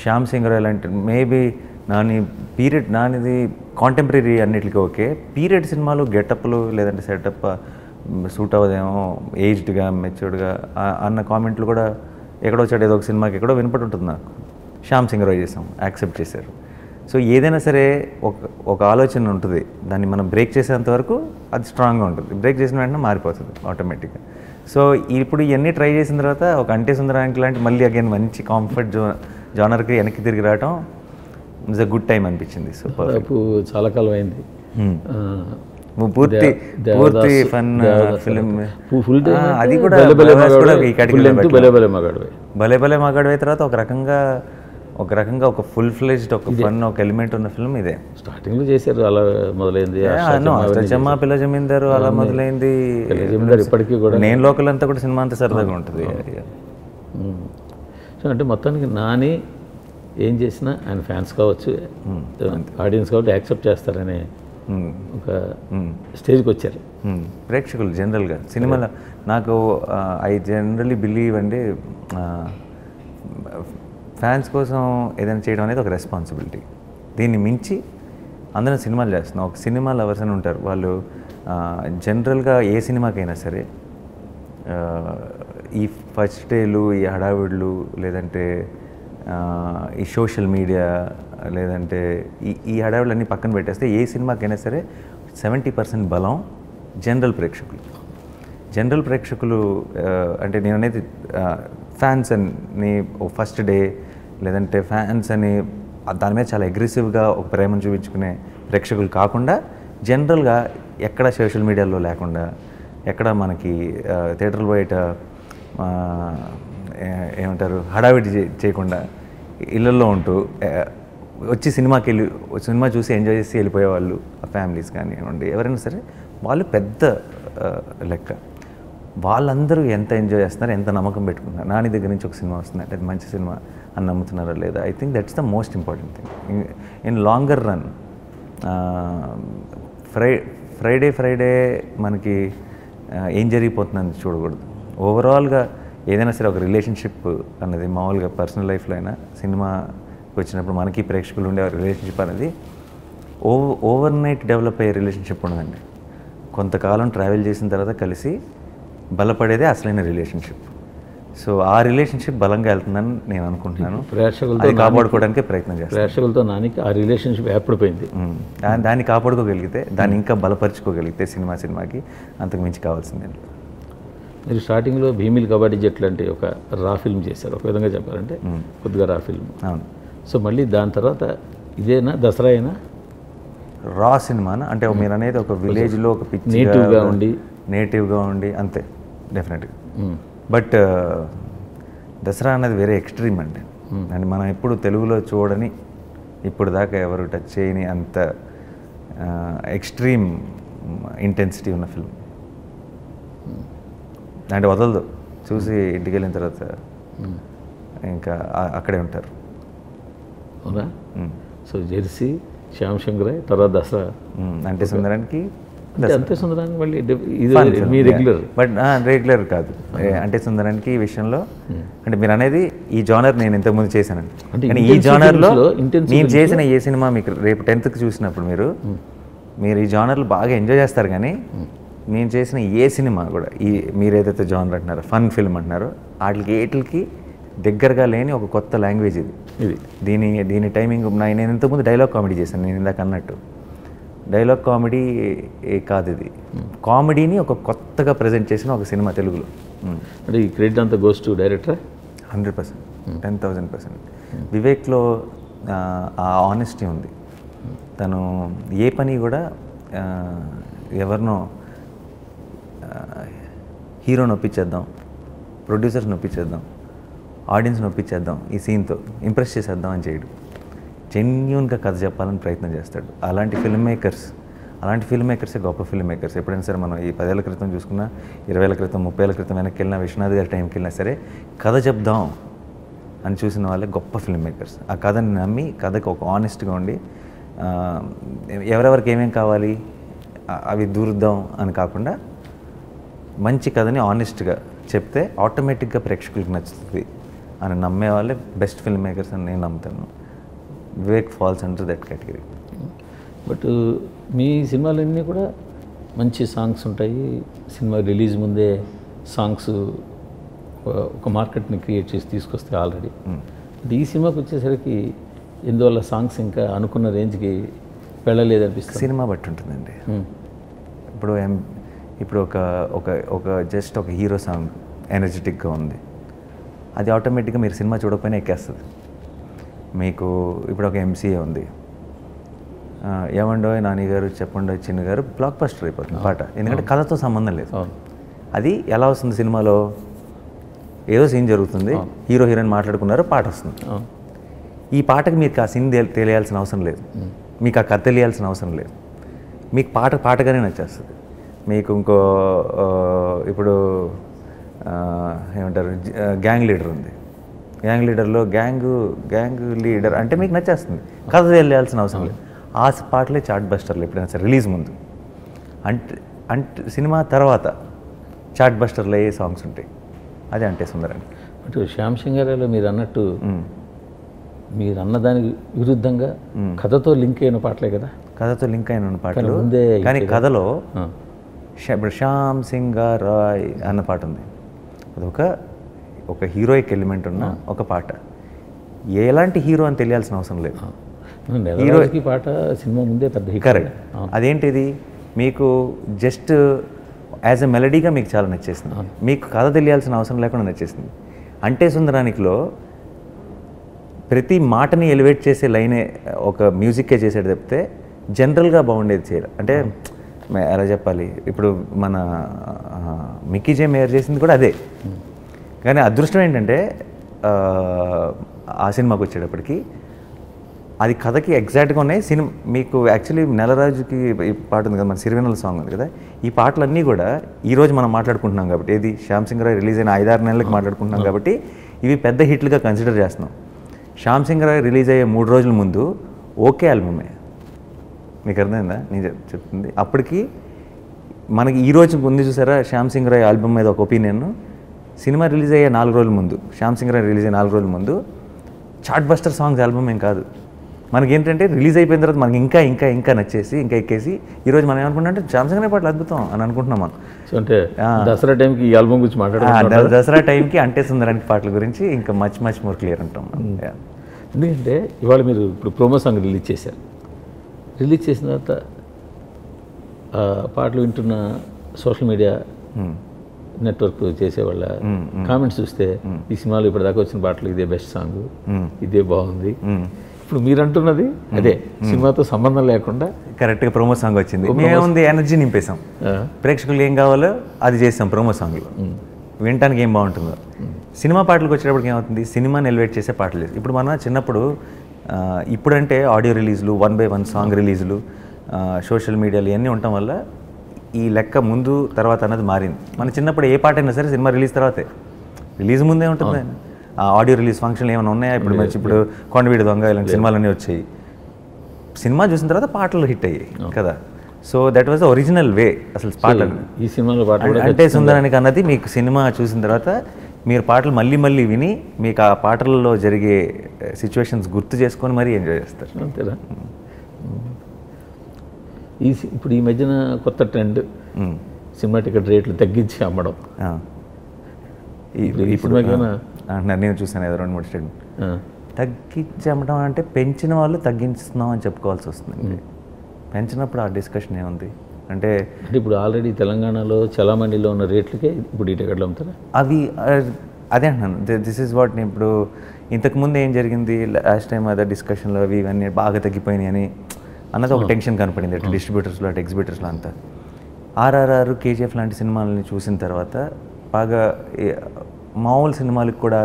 శ్యామ్ సింగ్ రాయ్ లాంటి మేబీ నాని పీరియడ్ నానిది కాంటెంపరీ అన్నిటికీ ఓకే. పీరియడ్ సినిమాలు గెటప్లు లేదంటే సెటప్ సూట్ అవ్వదేమో ఏజ్డ్గా మెచ్యూర్డ్గా అన్న కామెంట్లు కూడా ఎక్కడో వచ్చాడు ఏదో ఒక సినిమాకి ఎక్కడో వినపడి ఉంటుంది నాకు. శ్యామ్ సింగ్ రాయ్ చేసాం యాక్సెప్ట్ చేశారు. సో ఏదైనా సరే ఒక ఒక ఆలోచన ఉంటుంది. దాన్ని మనం బ్రేక్ చేసేంత వరకు అది స్ట్రాంగ్గా ఉంటుంది. బ్రేక్ చేసిన వెంటనే మారిపోతుంది ఆటోమేటిక్గా సో ఇప్పుడు ఇవన్నీ ట్రై చేసిన తర్వాత ఒక అంటే సుందరానికి లాంటి మళ్ళీ అగైన్ మంచి కాంఫర్ట్ జో జానర్కి వెనక్కి తిరిగి రావడం ఇట్స్ అ గుడ్ టైం అనిపించింది. సో చాలా కాలం అయింది. ఆ, పూర్తి పూర్తి ఫన్ దేవదాసు ఫిలిం అది కూడా భలే భలే ప్రభాస్ కూడా మగాడు, ఈ ఫుల్ category లో లెంగ్త్ పెట్టలేదు. భలే భలే తర్వాత ఒక రకంగా ఒక రకంగా ఒక ఫుల్ ఫ్లెజ్డ్ ఒక ఫన్ ఒక ఎలిమెంట్ ఉన్న ఫిల్మ్ ఇదే. స్టార్టింగ్లో చేశారు అలా మొదలైంది. అష్టచమ్మ పిల్ల జమీందారు అలా మొదలైంది. ఇప్పటికీ కూడా. నేను లోకల్ అంతా కూడా సినిమా అంతా సరదాగా ఉంటుంది. సో అంటే మొత్తానికి నాని ఏం చేసినా ఆయన ఫ్యాన్స్ కావచ్చు ఆడియన్స్ కావచ్చు యాక్సెప్ట్ చేస్తారనే. ఒక స్టేజ్కి వచ్చారు. ప్రేక్షకులు జనరల్గా సినిమాలో నాకు ఐ జనరలీ బిలీవ్ అండి ఫ్యాన్స్ కోసం ఏదైనా చేయడం అనేది ఒక రెస్పాన్సిబిలిటీ. దీన్ని మించి అందరం సినిమాలు చేస్తున్నాం. ఒక సినిమా లవర్స్ అని ఉంటారు. వాళ్ళు జనరల్గా ఏ సినిమాకైనా సరే ఈ ఫస్ట్ డేలు ఈ హడావిడులు లేదంటే ఈ సోషల్ మీడియా లేదంటే ఈ ఈ హడావిడులన్నీ పక్కన పెట్టేస్తే ఏ సినిమాకైనా సరే సెవెంటీ పర్సెంట్ బలం జనరల్ ప్రేక్షకులు. జనరల్ ప్రేక్షకులు అంటే నేను అనేది ఫ్యాన్స్ అని ఫస్ట్ డే లేదంటే ఫ్యాన్స్ అని దాని మీద చాలా అగ్రెసివ్గా ఒక ప్రేమను చూపించుకునే ప్రేక్షకులు కాకుండా జనరల్గా ఎక్కడ సోషల్ మీడియాలో లేకుండా ఎక్కడ మనకి థియేటర్లు బయట ఏమంటారు హడావిడి చేయకుండా ఇళ్ళల్లో ఉంటూ వచ్చి సినిమాకి వెళ్ళి సినిమా చూసి ఎంజాయ్ చేసి వెళ్ళిపోయే వాళ్ళు ఆ ఫ్యామిలీస్ కానివ్వండి ఎవరైనా సరే వాళ్ళు పెద్ద లెక్క. వాళ్ళందరూ ఎంత ఎంజాయ్ చేస్తున్నారు ఎంత నమ్మకం పెట్టుకున్నారు నాని దగ్గర నుంచి ఒక సినిమా వస్తుంది అంటే అది మంచి సినిమా అని నమ్ముతున్నారా లేదా I think that's the most important thing in longer run fri Friday Friday మనకి ఏం జరిగిపోతుందని చూడకూడదు. ఓవరాల్గా ఏదైనా సరే ఒక రిలేషన్షిప్ అన్నది మామూలుగా పర్సనల్ లైఫ్లో అయినా సినిమాకి వచ్చినప్పుడు మనకి ప్రేక్షకులు ఉండే రిలేషన్షిప్ అనేది ఓవర్ ఓవర్ నైట్ డెవలప్ అయ్యే రిలేషన్షిప్ ఉండదండి. కొంతకాలం ట్రావెల్ చేసిన తర్వాత కలిసి బలపడేదే అసలైన రిలేషన్షిప్ సో ఆ రిలేషన్షిప్ బలంగా వెళ్తుందని నేను అనుకుంటున్నాను. ప్రేక్షకులతో కాపాడుకోవడానికే ప్రయత్నం చేస్తాను. ప్రేక్షకులతో నానికి ఆ రిలేషన్షిప్ ఏర్పడిపోయింది. దాన్ని కాపాడుకోగలిగితే దాన్ని ఇంకా బలపరుచుకోగలిగితే సినిమా సినిమాకి అంతకు మించి కావాల్సిందే మీరు స్టార్టింగ్లో భీమిల్ కబడ్డీ జట్లు అంటే ఒక రా ఫిల్మ్ చేశారు. ఒక విధంగా చెప్పాలంటే కొద్దిగా రా ఫిల్మ్. అవును. సో మళ్ళీ దాని తర్వాత ఇదేనా? దసరా అయినా? రా సినిమానా? అంటే మీరు అనేది ఒక విలేజ్లో ఒక పిచ్చి Native గా ఉండి. నేటివ్గా ఉండి అంతే డెఫినెట్గా. బట్ దసరా అన్నది వేరే ఎక్స్ట్రీమ్ అండి. అండ్ మనం ఎప్పుడు తెలుగులో చూడని ఇప్పుడు దాకా ఎవరు టచ్ చేయని అంత ఎక్స్ట్రీమ్ ఇంటెన్సిటీ ఉన్న ఫిల్మ్. అంటే వదలదు. చూసి ఇంటికి వెళ్ళిన తర్వాత ఇంకా అక్కడే ఉంటారు. అవునా. సో జెర్సీ శ్యామ్ శంకరాయ్ తర్వాత దసరా. అంటే సుందరానికి అంతే సుందరానికి మళ్ళీ ఇది మీ రెగ్యులర్ బట్ రెగ్యులర్ కాదు. అంటే సుందరానికి ఈ విషయంలో అంటే మీరు అనేది ఈ జానర్ నేను ఇంతకుముందు చేశానండి. అంటే ఈ జానర్లో నేను చేసిన ఏ సినిమా మీకు రేపు టెన్త్కి చూసినప్పుడు మీరు మీరు ఈ జానర్లు బాగా ఎంజాయ్ చేస్తారు కానీ నేను చేసిన ఏ సినిమా కూడా ఈ మీరు ఏదైతే జానర్ అంటున్నారో ఫన్ ఫిల్మ్ అంటున్నారో వాటికి ఏటికి దగ్గరగా లేని ఒక కొత్త లాంగ్వేజ్ ఇది. ఇది. దీని దీని టైమింగ్ నా- నేను ఇంతకుముందు డైలాగ్ కామెడీ చేశాను నేను ఇందాక అన్నట్టు. డైలాగ్ కామెడీ కాదు ఇది. కామెడీని ఒక కొత్తగా ప్రజెంట్ చేసిన ఒక సినిమా తెలుగులో. అంటే ఈ క్రెడిట్ అంతా goes to director hundred percent. Ten thousand percent. వివేక్లో ఆ, ఆనెస్టీ ఉంది. తను ఏ పని కూడా ఎవరినో హీరోని ఒప్పించేద్దాం ప్రొడ్యూసర్స్ నొప్పించేద్దాం ఆడియన్స్ నొప్పించేద్దాం ఈ సీన్తో ఇంప్రెస్ చేసేద్దాం అని చేయడు. జెన్యున్గా కథ చెప్పాలని ప్రయత్నం చేస్తాడు. అలాంటి ఫిల్మ్ మేకర్స్ అలాంటి ఫిల్మ్ మేకర్సే గొప్ప ఫిల్మ్ మేకర్స్ ఎప్పుడైనా సరే మనం ఈ పదేళ్ళ క్రితం చూసుకున్నా ఇరవైల క్రితం ముప్పైల క్రితం వెనక్కి వెళ్ళినా విశ్వనాథ్ గారి టైంకి వెళ్ళినా సరే కథ చెప్దాం అని చూసిన వాళ్ళే గొప్ప ఫిల్మ్ మేకర్స్ ఆ కథని నమ్మి కథకు ఒక ఆనెస్ట్గా ఉండి ఎవరెవరికి ఏమేం కావాలి అవి దూరుద్దాం అని కాకుండా మంచి కథని ఆనెస్ట్గా చెప్తే ఆటోమేటిక్గా ప్రేక్షకులకు నచ్చుతుంది అని నమ్మే వాళ్ళే బెస్ట్ ఫిల్మ్ మేకర్స్ అని నేను నమ్ముతాను. Vivek falls under that category but మీ సినిమాలన్నీ కూడా మంచి సాంగ్స్ ఉంటాయి. సినిమా రిలీజ్ ముందే సాంగ్స్ ఒక మార్కెట్ని క్రియేట్ చేసి తీసుకొస్తే ఆల్రెడీ అంటే ఈ సినిమాకి వచ్చేసరికి ఎందువల్ల సాంగ్స్ ఇంకా అనుకున్న రేంజ్కి వెళ్ళలేదనిపిస్తుంది. సినిమా బట్టి ఉంటుందండి. మ్మ్. ఇప్పుడు ఎం- ఇప్పుడు ఒక ఒక ఒక జస్ట్ ఒక హీరో సాంగ్ ఎనర్జెటిక్గా ఉంది. అది ఆటోమేటిక్గా మీరు సినిమా చూడకపోయినా ఎక్కేస్తుంది. మీకు ఇప్పుడు ఒక ఎంసీఏ ఉంది. ఏమండో నాని గారు చెప్పండో చిన్న గారు బ్లాక్ బస్టర్ అయిపోతుంది పాట. ఎందుకంటే కథతో సంబంధం లేదు. అది ఎలా వస్తుంది సినిమాలో? ఏదో సీన్ జరుగుతుంది. హీరో హీరోయిన్ మాట్లాడుకున్నారు పాట వస్తుంది. ఈ పాటకి మీకు ఆ సీన్ తెలి- తెలియాల్సిన అవసరం లేదు. మీకు ఆ కథ తెలియాల్సిన అవసరం లేదు. మీకు పాట పాటగానే నచ్చేస్తుంది. మీకు ఇంకో ఇప్పుడు ఏమంటారు గ్యాంగ్ లీడర్ ఉంది. గ్యాంగ్ లీడర్లో గ్యాంగ్ గ్యాంగ్ లీడర్ అంటే మీకు నచ్చేస్తుంది. కథ తెలియాల్సిన అవసరం లేదు. ఆ పాటలే చాట్ బస్టర్లు ఎప్పుడైనా సరే రిలీజ్ ముందు. అంటే అంటే సినిమా తర్వాత చాట్ బస్టర్లో ఏ సాంగ్స్ ఉంటాయి. అదే అంటే సుందరండి బట్ శ్యామ్ సింగారాలో మీరు అన్నట్టు మీరు అన్నదానికి విరుద్ధంగా కథతో లింక్ అయిన పాటలే కదా? కథతో లింక్ అయిన పాటలు. కానీ కథలో ఇప్పుడు శ్యామ్ సింగ్ రాయ్ అన్న పాట ఉంది. అదొక ఒక హీరోయిక్ ఎలిమెంట్ ఉన్న ఒక పాట. ఎలాంటి హీరో అని తెలియాల్సిన అవసరం లేదు. నెలరోజుకి పాట సినిమా ముందే పెద్ద కరెక్ట్. అదేంటిది? మీకు జస్ట్ యాజ్ ఎ మెలడీగా మీకు చాలా నచ్చేసింది. మీకు కథ తెలియాల్సిన అవసరం లేకుండా నచ్చేసింది. అంటే సుందరానికిలో ప్రతి మాటని ఎలివేట్ చేసే లైనే ఒక మ్యూజిక్కే చేసేది తప్పితే జనరల్గా బాగుండేది చేయరు అంటే ఎలా చెప్పాలి? ఇప్పుడు మన మిక్కీ జే మేయర్ చేసింది కూడా అదే. కానీ అదృష్టం ఏంటంటే ఆ, సినిమాకి వచ్చేటప్పటికి అది కథకి ఎగ్జాక్ట్గా ఉన్నాయి. సినిమా మీకు యాక్చువల్లీ నెలరాజుకి ఈ పాట ఉంది కదా మన సిరివెన్నెల సాంగ్ ఉంది కదా. ఈ పాటలన్నీ కూడా ఈ రోజు మనం మాట్లాడుకుంటున్నాం కాబట్టి ఏది శ్యామ్ సింగ్ రాయ్ రిలీజ్ అయిన ఐదారు నెలలకు మాట్లాడుకుంటున్నాం కాబట్టి ఇవి పెద్ద హిట్లుగా కన్సిడర్ చేస్తున్నాం. శ్యామ్ సింగ్ రాయ్ రిలీజ్ అయ్యే మూడు రోజుల ముందు ఓకే ఆల్బమే. మీకు అర్థమైందా? నేను చెప్- చెప్తుంది. అప్పటికి మనకి ఈ రోజు ఉంది చూసారా? శ్యామ్ సింగ్ రాయ్ ఆల్బమ్ మీద ఒక ఒపీనియన్ సినిమా రిలీజ్ అయ్యే నాలుగు రోజుల ముందు శ్యామ్ సింగ్ రాయ్ రిలీజ్ అయ్యే నాలుగు రోజుల ముందు చార్ట్ బస్టర్ సాంగ్స్ ఆల్బమ్ ఏం కాదు. మనకి ఏంటంటే రిలీజ్ అయిపోయిన తర్వాత మనకి ఇంకా ఇంకా ఇంకా నచ్చేసి ఇంకా ఎక్కేసి ఈరోజు మనం ఏమనుకుంటాం అంటే శ్యామ్ సింగ్ రాయ్ పాటలు అద్భుతం అని అనుకుంటున్నాం మనం. అంటే దసరా టైంకి ఈ ఆల్బమ్ గురించి ద- దసరా టైంకి అంటే సుందరానికి పాటల గురించి ఇంకా much much more clear. Yeah. ఎందుకంటే ఇవాళ మీరు ఇప్పుడు ప్రోమో సాంగ్ రిలీజ్ చేశారు. రిలీజ్ చేసిన తర్వాత ఆ పాటలు వింటున్న సోషల్ మీడియా. నెట్వర్క్ చేసేవాళ్ళ కామెంట్స్ చూస్తే ఈ సినిమాలో ఇప్పటిదాకా వచ్చిన పాటలు ఇదే బెస్ట్ సాంగ్ ఇదే బాగుంది. ఇప్పుడు మీరు అంటున్నది అదే సినిమాతో సంబంధం లేకుండా కరెక్ట్గా ప్రోమో సాంగ్ వచ్చింది. మేముంది ఎనర్జీ నింపేశాం. ప్రేక్షకులు ఏం కావాలో అది చేస్తాం ప్రోమో సాంగ్లో. వినటానికి ఏం బాగుంటుందో. సినిమా పాటలకు వచ్చేటప్పటికి ఏమవుతుంది? సినిమాని ఎలివేట్ చేసే పాటలు. ఇప్పుడు మన చిన్నప్పుడు ఇప్పుడంటే ఆడియో రిలీజులు వన్ బై వన్ సాంగ్ రిలీజులు సోషల్ మీడియాలు ఇవన్నీ ఉండటం వల్ల ఈ లెక్క ముందు తర్వాత అన్నది మారింది. మన చిన్నప్పుడు ఏ పాట అయినా సరే సినిమా రిలీజ్ తర్వాతే. రిలీజ్ ముందే ఉంటుంది ఆ ఆడియో రిలీజ్ ఫంక్షన్లు ఏమైనా ఉన్నాయా? ఇప్పుడు మంచి ఇప్పుడు కొండవీడి దొంగ ఇలాంటి సినిమాలన్నీ వచ్చాయి. సినిమా చూసిన తర్వాత పాటలు హిట్ అయ్యాయి కదా. So that was the original way అసలు పాటలు. ఈ సినిమాలో పాటలు అంటే సుందరానికి అన్నది మీకు సినిమా చూసిన తర్వాత మీరు పాటలు మళ్ళీ మళ్ళీ విని మీకు ఆ పాటలలో జరిగే సిచ్యువేషన్స్ గుర్తు చేసుకొని మరీ ఎంజాయ్ చేస్తారు. అంతేనా? ఈ ఇప్పుడు ఈ మధ్యన కొత్త ట్రెండ్. సినిమా టికెట్ రేట్లు తగ్గించి అమ్మడం. ఇప్పుడు నేను చూసాను ఏదో రెండు మూడు స్టేట్మెంట్ ఆ, తగ్గించడం అంటే పెంచిన వాళ్ళు తగ్గించుతున్నాం అని చెప్పుకోవాల్సి వస్తుంది. పెంచినప్పుడు ఆ డిస్కషన్ ఏముంది? అంటే అంటే ఇప్పుడు ఆల్రెడీ తెలంగాణలో చలామణిలో ఉన్న రేట్లకే ఇప్పుడు ఈ టికెట్లు అమ్ముతారా? అవి అదే అంటున్నాను. దిస్ ఈజ్ వాట్ నేను ఇప్పుడు ఇంతకుముందు ఏం జరిగింది? లాస్ట్ టైం అదే డిస్కషన్లో అవి ఇవన్నీ బాగా తగ్గిపోయినాయి అని అన్నది ఒక టెన్షన్ కనపడింది. అటు డిస్ట్రిబ్యూటర్స్లో అటు ఎగ్జిబిటర్స్లో అంతా. ఆర్ఆర్ఆర్ కేజీఎఫ్ లాంటి సినిమాలని చూసిన తర్వాత బాగా మామూలు సినిమాలకు కూడా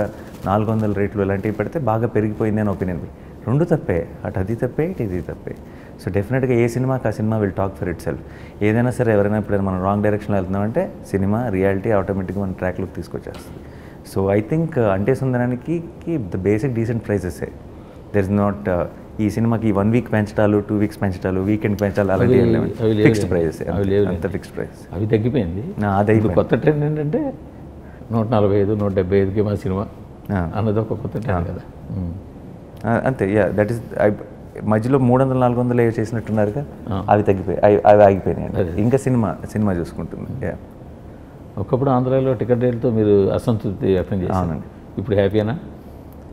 నాలుగు వందల రేట్లు ఇలాంటివి పెడితే బాగా పెరిగిపోయింది అని ఒపీనియన్. రెండు తప్పే. అటు అది తప్పే ఇటు ఇది తప్పే. సో డెఫినెట్గా ఏ సినిమాకి ఆ సినిమా will talk for itself ఏదైనా సరే ఎవరైనా ఎప్పుడైనా మనం రాంగ్ డైరెక్షన్లో వెళ్తున్నామంటే సినిమా రియాలిటీ ఆటోమేటిక్గా మన ట్రాక్లోకి తీసుకొచ్చేస్తుంది. సో ఐ థింక్ అంటే సుందరానికి ద బేసిక్ డీసెంట్ ప్రైజెసే దెర్ ఇస్ నాట్ ఈ సినిమాకి వన్ వీక్ పెంచడాలు టూ వీక్స్ పెంచడాలు వీకెండ్ పెంచాలి అలాంటి లేవులే. Fixed prices. అంత ఫిక్స్డ్ ప్రైస్ అవి తగ్గిపోయింది. అదే కొత్త ట్రెండ్ ఏంటంటే నూట నలభై ఐదు నూట డెబ్బై ఐదుకి మా సినిమా. అన్నది ఒక కొత్త ట్రెండ్ కదా. అంతే. యా దట్ ఈస్ మధ్యలో మూడు వందలు నాలుగు వందలు ఏ చేసినట్టున్నారుగా. అవి తగ్గిపోయి అవి ఆగిపోయినాయి. ఇంకా సినిమా సినిమా చూసుకుంటుంది. యా ఒకప్పుడు ఆంధ్రాలో టికెట్ రేట్లతో మీరు అసంతృప్తి వ్యక్తం చేశారు. అవునండి. ఇప్పుడు హ్యాపీనా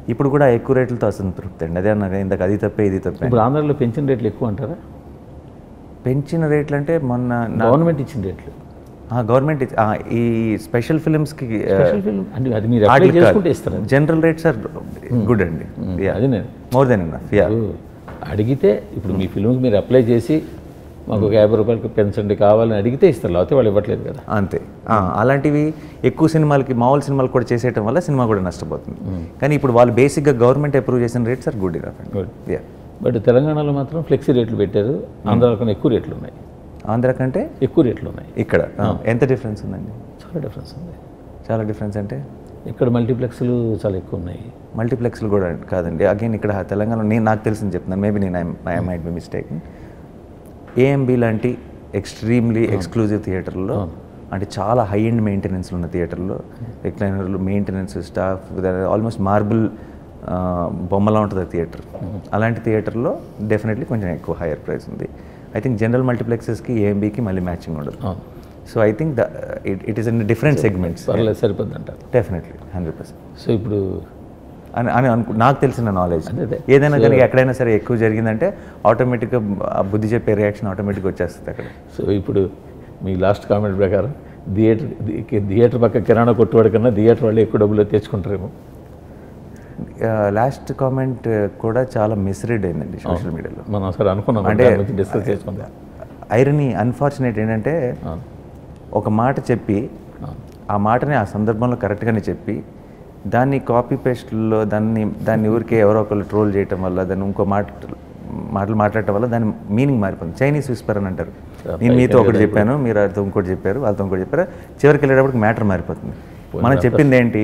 ఇప్పుడు కూడా ఎక్కువ రేట్లతో అసంతృప్తి అండి. అదే అన్నారు ఇందాక అది తప్పే ఇది తప్పే ఇప్పుడు ఆంధ్రాలో పెంచిన రేట్లు ఎక్కువ అంటారా? పెంచిన రేట్లు అంటే మొన్న గవర్నమెంట్ ఇచ్చిన రేట్లు. ఆ, గవర్నమెంట్ ఈ స్పెషల్ ఫిలిమ్స్కి. జనరల్ రేట్స్ ఆర్ గుడ్ అండి. అది మోర్ దెన్ ఎనఫ్ యా అడిగితే ఇప్పుడు మీ ఫిల్మ్స్ మీరు అప్లై చేసి మాకు ఒక యాభై రూపాయలకి పెంచండి కావాలని అడిగితే ఇస్తారు లేకపోతే వాళ్ళు ఇవ్వట్లేదు కదా. అంతే. అలాంటివి ఎక్కువ సినిమాలకి మామూలు సినిమాలు కూడా చేసేయటం వల్ల సినిమా కూడా నష్టపోతుంది. కానీ ఇప్పుడు వాళ్ళు బేసిక్గా గవర్నమెంట్ అప్రూవ్ చేసిన rates are good enough but తెలంగాణలో మాత్రం ఫ్లెక్సీ రేట్లు పెట్టారు ఆంధ్రాలో కన్నా ఎక్కువ రేట్లు ఉన్నాయి. ఆంధ్ర కంటే ఎక్కువ రేట్లు ఉన్నాయి. ఇక్కడ ఎంత డిఫరెన్స్ ఉందండి? చాలా డిఫరెన్స్ ఉంది. చాలా డిఫరెన్స్ అంటే? ఇక్కడ మల్టీప్లెక్స్లు చాలా ఎక్కువ ఉన్నాయి మల్టీప్లెక్స్లు కూడా కాదండి. అగైన్ ఇక్కడ తెలంగాణలో నేను నాకు తెలిసింది చెప్తున్నాను మేబీ నేను I might be mistake AMB లాంటి ఎక్స్ట్రీమ్లీ ఎక్స్క్లూజివ్ థియేటర్లో అంటే చాలా హై ఎండ్ మెయింటెనెన్స్ ఉన్న థియేటర్లో రిక్లైనర్లు మెయింటెనెన్స్ స్టాఫ్ ఆల్మోస్ట్ మార్బుల్ బొమ్మలా ఉంటుంది థియేటర్ అలాంటి థియేటర్లో డెఫినెట్లీ కొంచెం ఎక్కువ హైయర్ ప్రైస్ ఉంది. ఐ థింక్ జనరల్ మల్టీప్లెక్సెస్కి ఏఎంబికి మళ్ళీ మ్యాచింగ్ ఉండదు. అవును so I think the it it is in different segments పర్లేదు సరిపోద్ది అంటారు డెఫినెట్లీ హండ్రెడ్ పర్సెంట్ సో ఇప్పుడు అని అని అనుకు నాకు తెలిసిన నాలెడ్జ్. ఏదైనా కానీ ఎక్కడైనా సరే ఎక్కువ జరిగిందంటే ఆటోమేటిక్గా బుద్ధి చెప్పే రియాక్షన్ ఆటోమేటిక్గా వచ్చేస్తుంది అక్కడ. సో ఇప్పుడు మీ లాస్ట్ కామెంట్ ప్రకారం థియేటర్ థియేటర్ పక్క కిరాణా కొట్టువాడి కన్నా థియేటర్ వాళ్ళు ఎక్కువ డబ్బులు తెచ్చుకుంటారేమో? లాస్ట్ కామెంట్ కూడా చాలా మిస్రీడ్ అయిందండి సోషల్ మీడియాలో మనం ఒకసారి అనుకున్నాం అంటే- డిస్కస్ చేసుకుందాం. ఐరనీ అన్ఫార్చునేట్ ఏంటంటే. ఒక మాట చెప్పి. ఆ మాటని ఆ సందర్భంలో కరెక్ట్గానే చెప్పి దాన్ని కాపీ పేస్ట్లో దాన్ని దాన్ని ఊరికే ఎవరో ఒకళ్ళు ట్రోల్ చేయటం వల్ల దాన్ని ఇంకో మాట మాటలు మాట్లాడటం వల్ల దాని మీనింగ్ మారిపోతుంది చైనీస్ విస్పర్ అని అంటారు. నేను మీతో ఒకటి చెప్పాను మీరు వాళ్ళతో ఇంకోటి చెప్పారు వాళ్ళతో ఇంకోటి చెప్పారు. చివరికి వెళ్ళేటప్పటికి మ్యాటర్ మారిపోతుంది. మనం చెప్పింది ఏంటి?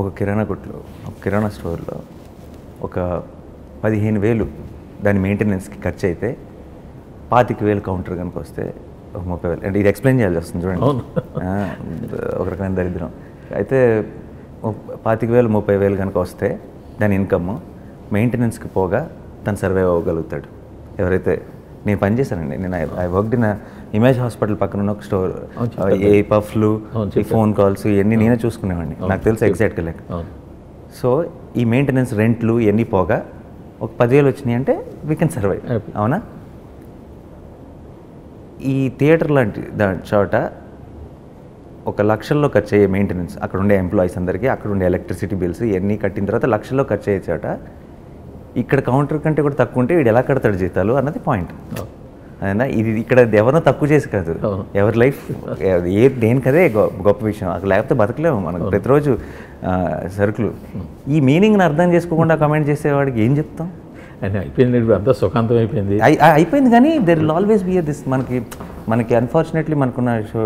ఒక కిరాణా కొట్లో ఒక కిరాణా స్టోర్లో ఒక పదిహేను వేలు దాని మెయింటెనెన్స్కి ఖర్చు అయితే పాతిక వేలు కౌంటర్ కనుక వస్తే ముప్పై వేలు. అంటే ఇది ఎక్స్ప్లెయిన్ చేయాల్సి వస్తుంది చూడండి. ఒక రకమైన దరిద్రం. అయితే పాతిక వేలు ముప్పై వేలు కనుక వస్తే దాని ఇన్కమ్ మెయింటెనెన్స్కి పోగా తను సర్వైవ్ అవ్వగలుగుతాడు. ఎవరైతే నేను పనిచేశానండి నేను I worked in image hospital పక్కన ఉన్న ఒక స్టోర్ ఏ పఫ్లు ఈ ఫోన్ కాల్స్ ఇవన్నీ నేనే చూసుకునేవాడిని. నాకు తెలుసు ఎగ్జాక్ట్గా అవును. సో ఈ మెయింటెనెన్స్ రెంట్లు ఇవన్నీ పోగా ఒక పదివేలు వచ్చినాయి అంటే వీ కెన్ సర్వైవ్. అవునా? ఈ థియేటర్ లాంటి దాని చోట ఒక లక్షల్లో ఖర్చు అయ్యే మెయింటెనెన్స్ అక్కడ ఉండే ఎంప్లాయీస్ అందరికీ అక్కడ ఉండే ఎలక్ట్రిసిటీ బిల్స్ ఇవన్నీ కట్టిన తర్వాత లక్షల్లో ఖర్చు అయ్యే చోట ఇక్కడ కౌంటర్ కంటే కూడా తక్కువ ఉంటే వీడు ఎలా కడతాడు జీతాలు అన్నది పాయింట్. అయినా ఇది ఇక్కడ ఎవరినో తక్కువ చేసి కాదు. ఎవరి లైఫ్ ఏ దేనికదే గొప్ప విషయం. అక్కడ లేకపోతే బతకలేము మనకు ప్రతిరోజు సరుకులు ఈ మీనింగ్ని అర్థం చేసుకోకుండా కమెంట్ చేసేవాడికి ఏం చెప్తాం? అని అయిపోయింది ఇప్పుడు అంతా సుఖాంతం అయిపోయింది. అయిపోయింది కానీ there will always be this మనకి మనకి అన్ఫార్చునేట్లీ మనకున్న షో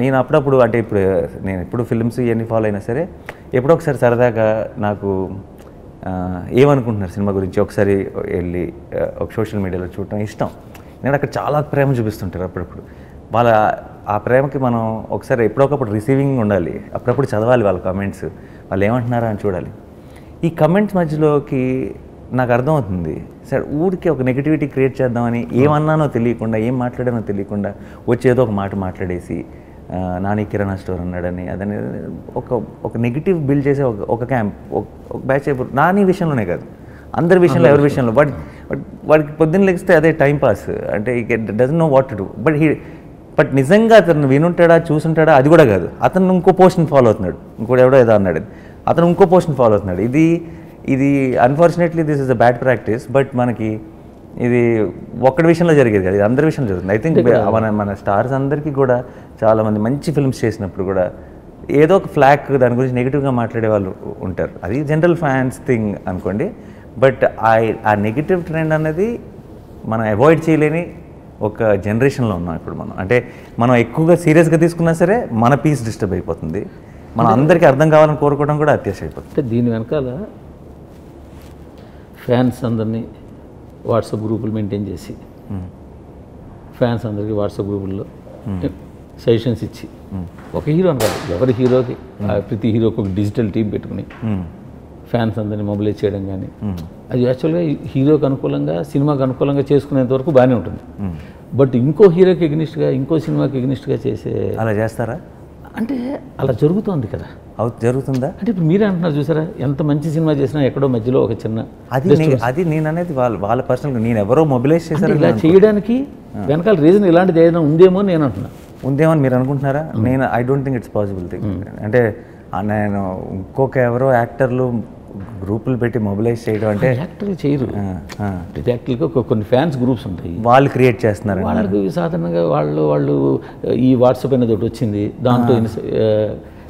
నేను అప్పుడప్పుడు అంటే ఇప్పుడు నేను ఎప్పుడు ఫిల్మ్స్ ఇవన్నీ ఫాలో అయినా సరే ఎప్పుడో ఒకసారి సరదాగా నాకు ఏమనుకుంటున్నారు సినిమా గురించి ఒకసారి వెళ్ళి ఒక సోషల్ మీడియాలో చూడటం ఇష్టం. నేను అక్కడ చాలా ప్రేమ చూపిస్తుంటారు అప్పుడప్పుడు. వాళ్ళ ఆ ప్రేమకి మనం ఒకసారి ఎప్పుడొకప్పుడు రిసీవింగ్ ఉండాలి. అప్పుడప్పుడు చదవాలి వాళ్ళ కామెంట్స్ వాళ్ళు ఏమంటున్నారా అని చూడాలి. ఈ కమెంట్స్ మధ్యలోకి నాకు అర్థమవుతుంది. సార్ ఊరికే ఒక నెగిటివిటీ క్రియేట్ చేద్దామని ఏమన్నానో తెలియకుండా ఏం మాట్లాడానో తెలియకుండా వచ్చేదో ఒక మాట మాట్లాడేసి నాని కిరాణా స్టోర్ అన్నాడని అదని ఒక ఒక నెగిటివ్ బిల్డ్ చేసే ఒక ఒక క్యాంప్ ఒక బ్యాచ్ అయిపోయి నాని విషయంలోనే కాదు. అందరి విషయంలో ఎవరి విషయంలో బట్ బట్ వాడికి పొద్దున్న లెగిస్తే అదే టైం పాస్ అంటే doesn't know what to do but he but నిజంగా అతను వినుంటాడా చూసుంటాడా అది కూడా కాదు. అతను ఇంకో పోస్ట్ని ఫాలో అవుతున్నాడు. ఇంకోటి ఎవడో ఏదో అన్నాడు. అతను ఇంకో పోస్ట్ని ఫాలో అవుతున్నాడు ఇది ఇది unfortunately this is a bad practice but మనకి ఇది ఒక్కడి విషయంలో జరిగేది కదా ఇది అందరి విషయంలో జరుగుతుంది. ఐ థింక్ మన మన స్టార్స్ అందరికీ కూడా చాలామంది మంచి ఫిల్మ్స్ చేసినప్పుడు కూడా ఏదో ఒక ఫ్లాక్ దాని గురించి నెగిటివ్గా మాట్లాడే వాళ్ళు ఉంటారు. అది జనరల్ ఫ్యాన్స్ థింగ్ అనుకోండి. బట్ ఆ ఆ నెగిటివ్ ట్రెండ్ అనేది మనం అవాయిడ్ చేయలేని ఒక జనరేషన్లో ఉన్నాం ఇప్పుడు మనం. అంటే మనం ఎక్కువగా సీరియస్గా తీసుకున్నా సరే మన పీస్ డిస్టర్బ్ అయిపోతుంది. మనం అందరికీ అర్థం కావాలని కోరుకోవడం కూడా అత్యాశ అయిపోతుంది అంటే దీని వెనకాల ఫ్యాన్స్ అందరినీ వాట్సాప్ గ్రూపులు మెయింటైన్ చేసి ఫ్యాన్స్ అందరికీ వాట్సాప్ గ్రూపుల్లో సజెషన్స్ ఇచ్చి ఒక హీరో అని కాదు ఎవరి హీరోకి ప్రతి హీరోకి ఒక డిజిటల్ టీం పెట్టుకుని ఫ్యాన్స్ అందరినీ మొబిలైజ్ చేయడం కానీ అది యాక్చువల్గా హీరోకి అనుకూలంగా సినిమాకి అనుకూలంగా చేసుకునేంత వరకు బాగానే ఉంటుంది. బట్ ఇంకో హీరోకి ఎగ్నిస్ట్గా ఇంకో సినిమాకి ఎగ్నిస్ట్గా చేసే అలా చేస్తారా? అంటే అలా జరుగుతోంది కదా. అవు జరుగుతుందా? అంటే ఇప్పుడు మీరే అంటున్నారు చూసారా ఎంత మంచి సినిమా చేసినా ఎక్కడో మధ్యలో ఒక చిన్న అది అది నేను అనేది వాళ్ళ వాళ్ళ పర్సనల్ నేను ఎవరో మొబిలైజ్ చేశారు ఇలా చేయడానికి వెనకాల రీజన్ ఇలాంటిది ఏదైనా ఉందేమో అని నేను అంటున్నా. ఉందేమని మీరు అనుకుంటున్నారా? నేను I don't think it's possible thing అంటే నేను ఇంకొక ఎవరో యాక్టర్లు గ్రూపులు పెట్టి మొబిలైజ్ చేయడం అంటే యాక్టర్లు చేయరు. యాక్టర్గా కొన్ని ఫ్యాన్స్ గ్రూప్స్ ఉంటాయి. వాళ్ళు క్రియేట్ చేస్తున్నారు వాళ్ళకి సాధారణంగా వాళ్ళు వాళ్ళు ఈ వాట్సాప్ అనేది ఒకటి వచ్చింది. దాంట్లో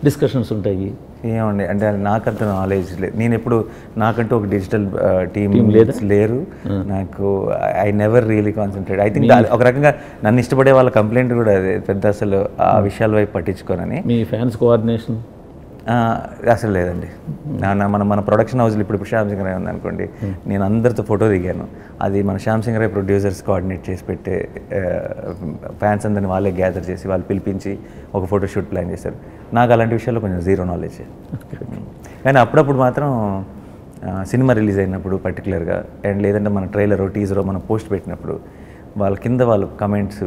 డిస్కషన్స్ ఉంటాయి. ఏమండి? అంటే నాకంత నాలెడ్జ్ లేదు నేను ఎప్పుడు నాకంటూ ఒక డిజిటల్ టీమ్ లేరు. నాకు I never really concentrate. I think ఒక రకంగా నన్ను ఇష్టపడే వాళ్ళ కంప్లైంట్ కూడా అదే పెద్ద అసలు ఆ విషయాల వైపు పట్టించుకోనని. మీ ఫ్యాన్స్ కోఆర్డినేషన్? అసలు లేదండి. నా మన మన ప్రొడక్షన్ హౌస్లో ఇప్పుడు ఇప్పుడు శ్యామ్ సింగ్ రాయ్ ఉంది అనుకోండి నేను అందరితో ఫోటో దిగాను. అది మన శ్యామ్ సింగ్ రాయ్ ప్రొడ్యూసర్స్ కోఆర్డినేట్ చేసి పెట్టే ఫ్యాన్స్ అందరిని వాళ్ళే గ్యాదర్ చేసి వాళ్ళు పిలిపించి ఒక ఫోటో షూట్ ప్లాన్ చేశారు. నాకు అలాంటి విషయాల్లో కొంచెం జీరో నాలెడ్జ్ కానీ అప్పుడప్పుడు మాత్రం సినిమా రిలీజ్ అయినప్పుడు పర్టికులర్గా అండ్ లేదంటే మన ట్రైలర్ టీజరో మనం పోస్ట్ పెట్టినప్పుడు వాళ్ళ కింద వాళ్ళు కమెంట్స్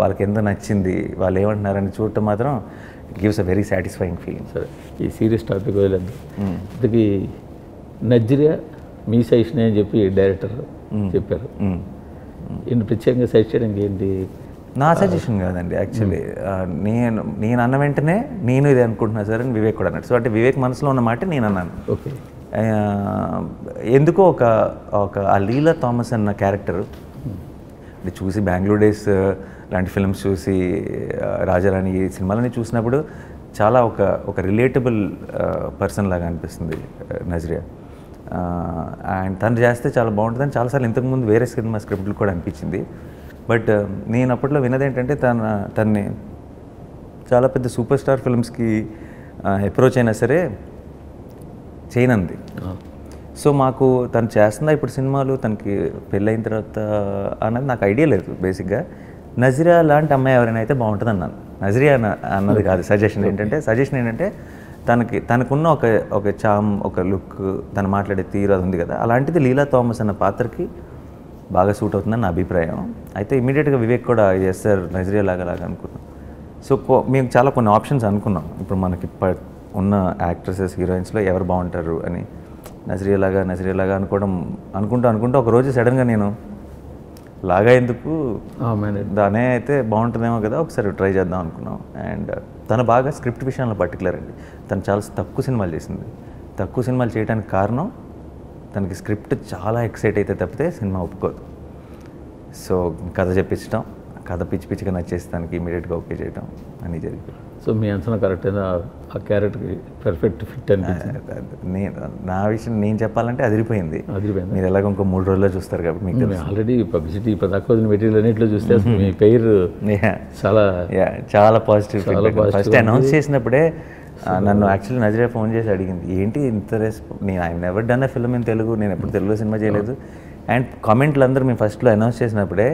వాళ్ళకి ఎంత నచ్చింది వాళ్ళు ఏమంటున్నారని చూడటం మాత్రం gives a very satisfying feeling సరే ఈ సీరియస్ టాపిక్ వదిలేదు ఇంతకీ నజ్రియా మీ సజెషన్ అని చెప్పి డైరెక్టర్ చెప్పారు. ఈయన ప్రత్యేకంగా సజెస్ట్ చేయడానికి ఏంటి? నా సజెషన్ కాదండి యాక్చువల్లీ నేను నేను అన్న వెంటనే నేను ఇది అనుకుంటున్నా సార్ అని వివేక్ కూడా అన్నాడు. సో అంటే వివేక్ మనసులో ఉన్న మాట నేను అన్నాను. ఓకే. ఎందుకో ఒక ఒక ఆ లీలా థామస్ అన్న క్యారెక్టర్ అంటే చూసి బెంగళూరు డేస్ లాంటి ఫిల్మ్స్ చూసి రాజారాణి ఈ సినిమాలని చూసినప్పుడు చాలా ఒక ఒక రిలేటబుల్ పర్సన్ లాగా అనిపిస్తుంది నజ్రియా. అండ్ తను చేస్తే చాలా బాగుంటుందని చాలాసార్లు ఇంతకుముందు వేరే సినిమా స్క్రిప్ట్లు కూడా అనిపించింది. బట్ నేను అప్పట్లో విన్నది ఏంటంటే తన తన్ని చాలా పెద్ద సూపర్ స్టార్ ఫిల్మ్స్కి అప్రోచ్ అయినా సరే చేయనంది. సో మాకు తను చేస్తుందా ఇప్పుడు సినిమాలు తనకి పెళ్ళైన తర్వాత అన్నది నాకు ఐడియా లేదు బేసిక్గా. నజరియా లాంటి అమ్మాయి ఎవరైనా అయితే బాగుంటుంది అన్నాను నజరియా అన్న- అన్నది కాదు సజెషన్ ఏంటంటే సజెషన్ ఏంటంటే తనకి తనకున్న ఒక ఒక చామ్ ఒక లుక్ తను మాట్లాడే తీరు అది ఉంది కదా. అలాంటిది లీలా థామస్ అన్న పాత్రకి బాగా సూట్ అవుతుందని నా అభిప్రాయం. అయితే ఇమీడియట్గా వివేక్ కూడా ఎస్ సార్ నజరియా లాగా లాగా అనుకున్నాం. సో మేము చాలా కొన్ని ఆప్షన్స్ అనుకున్నాం. ఇప్పుడు మనకి ఉన్న యాక్ట్రసెస్ హీరోయిన్స్లో ఎవరు బాగుంటారు అని. నజరియా లాగా నజరియా లాగా అనుకోవడం అనుకుంటూ అనుకుంటూ ఒక రోజు సడన్గా నేను లాగా ఎందుకు? దానే అయితే బాగుంటుందేమో కదా ఒకసారి ట్రై చేద్దాం అనుకున్నాం. అండ్ తను బాగా స్క్రిప్ట్ విషయంలో పర్టికులర్ అండి తను చాలా తక్కువ సినిమాలు చేసింది. తక్కువ సినిమాలు చేయడానికి కారణం తనకి స్క్రిప్ట్ చాలా ఎక్సైట్ అయితే తప్పితే సినిమా ఒప్పుకోదు. సో కథ చెప్పించడం కథ పిచ్చి పిచ్చిగా నచ్చేసి తనకి ఇమీడియట్గా ఓకే చేయడం అని జరిగింది సో మీ అంచనా కరెక్ట్ ఆ క్యారెక్టర్కి పర్ఫెక్ట్ ఫిట్ అనిపించింది. నేను నా విషయం నేను చెప్పాలంటే అదిరిపోయింది. అదిరిపోయింది? మీరు ఎలాగో ఇంకో మూడు రోజుల్లో చూస్తారు కాబట్టి మీకు ఆల్రెడీ పబ్లిసిటీ ఇప్పుడు వదిలిన మెటీరియల్ అన్నింటిలో చూస్తే మీ <laughs> పేరు. చాలా యా చాలా పాజిటివ్ ఫస్ట్ అనౌన్స్ చేసినప్పుడే నన్ను యాక్చువల్లీ నజరే ఫోన్ చేసి అడిగింది ఏంటి ఇంత రెస్ప నేను I never done a film in Telugu నేను ఎప్పుడు తెలుగులో సినిమా చేయలేదు. అండ్ కామెంట్లు అందరూ మేము ఫస్ట్లో అనౌన్స్ చేసినప్పుడే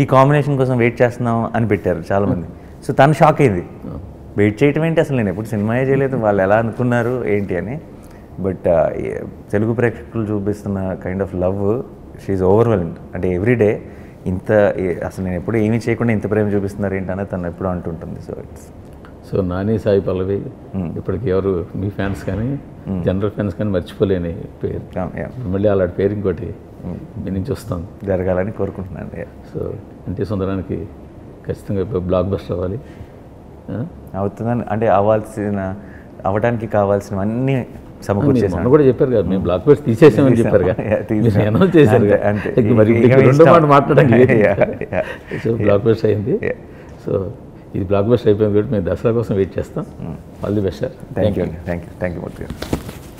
ఈ కాంబినేషన్ కోసం వెయిట్ చేస్తున్నాం అని పెట్టారు చాలామంది. సో తను షాక్ అయింది. వెయిట్ చేయటం ఏంటి? అసలు నేను ఎప్పుడు సినిమాయే చేయలేదు. వాళ్ళు ఎలా అనుకున్నారు ఏంటి అని. బట్ తెలుగు ప్రేక్షకులు చూపిస్తున్న కైండ్ ఆఫ్ లవ్ షీఈ్ ఓవర్వెల్మ్డ్ అంటే ఎవ్రీడే ఇంత అసలు నేను ఎప్పుడు ఏమీ చేయకుండా ఇంత ప్రేమ చూపిస్తున్నారు ఏంటనే తను ఎప్పుడు అంటుంటుంది. So it's so Nani Sai Pallavi ఇప్పటికి ఎవరు మీ ఫ్యాన్స్ కానీ జనరల్ ఫ్యాన్స్ కానీ మర్చిపోలేని పేరు. మళ్ళీ అలాంటి పేరు ఇంకోటి మీ నుంచి వస్తుంది. జరగాలని కోరుకుంటున్నాను. సో ఎన్టీ సుందరానికి ఖచ్చితంగా బ్లాక్ బస్టర్ అవ్వాలి? అవుతుందని. అంటే అవ్వాల్సిన అవ్వడానికి కావాల్సినవన్నీ సమకూర్చేసాను కూడా చెప్పారు కదా మేము బ్లాక్ బస్టర్ తీసేసామని చెప్పారు అనౌన్స్ చేశారు. ఇంక మరి రెండో. మాట లేదు. Yeah. సో బ్లాక్ బస్టర్ అయింది. సో ఇది బ్లాక్ బస్టర్ అయిపోయింది కాబట్టి మేము దసరా కోసం వెయిట్ చేస్తాం. All the best sir thank you thank you thank you Murthy garu.